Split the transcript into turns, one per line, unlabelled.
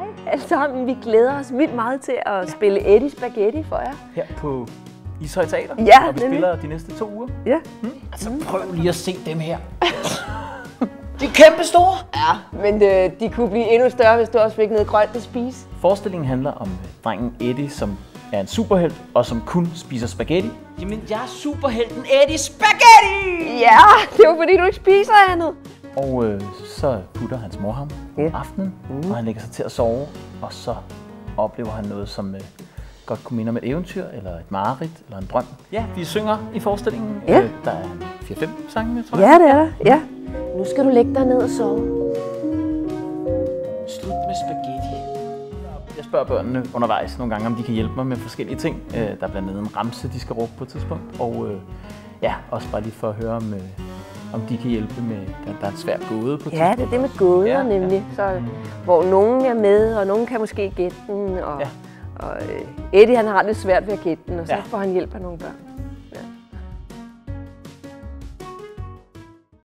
hej alle sammen. Vi glæder os vildt meget til at spille Eddie Spaghetti for jer.
Her på Ishøj Teater.
Ja,
Og vi
nemlig.
spiller de næste to uger.
Ja.
Altså prøv lige at se dem her. De er kæmpe store.
Ja, men øh, de kunne blive endnu større, hvis du også fik noget grønt at spise.
Forestillingen handler om øh, drengen Eddie, som er en superhelt, og som kun spiser spaghetti.
Jamen, jeg er superhelten Eddie Spaghetti!
Ja, det var fordi, du ikke spiser andet.
Og øh, så putter hans mor ham om
Ja.
aftenen, og han lægger sig til at sove. Og så oplever han noget, som øh, godt kunne minde om et eventyr, eller et mareridt, eller en drøm. Ja, vi synger i forestillingen.
Ja.
Øh, der er 4-5 sange tror jeg.
Ja, det er der. Ja. Nu skal du lægge dig ned og sove.
Slut med spaghetti.
Jeg spørger børnene undervejs nogle gange, om de kan hjælpe mig med forskellige ting. Øh, der er blandt andet en ramse, de skal råbe på et tidspunkt. Og øh, ja, også bare lige for at høre, om, øh, om de kan hjælpe med, der, der er en svær gåde på
Ja, det er det med gåder
Ja,
ja,
ja.
nemlig. Så, hvor nogen er med, og nogen kan måske gætte den. Og,
Ja.
og øh, Eddie han har lidt svært ved at gætte den, og så
Ja.
får han hjælp af nogle børn.